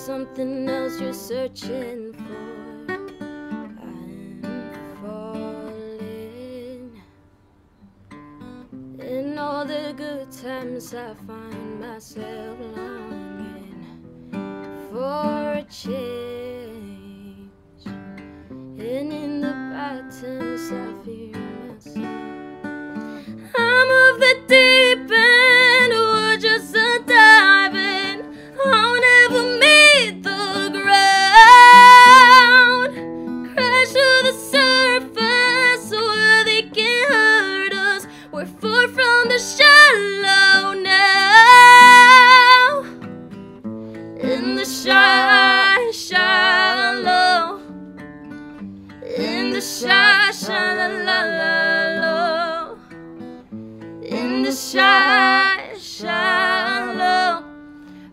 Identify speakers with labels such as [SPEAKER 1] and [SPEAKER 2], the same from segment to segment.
[SPEAKER 1] Something else you're searching for? I'm falling. In all the good times, I find myself longing for a change.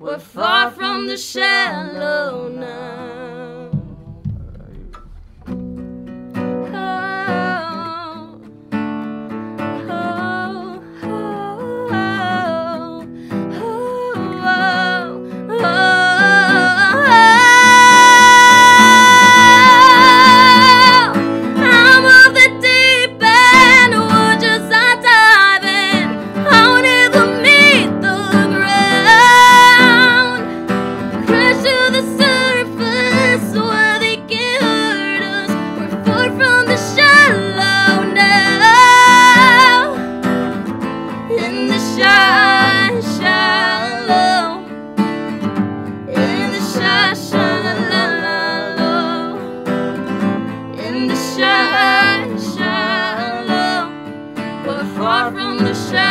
[SPEAKER 1] We're far from the shallow now. from the shadows.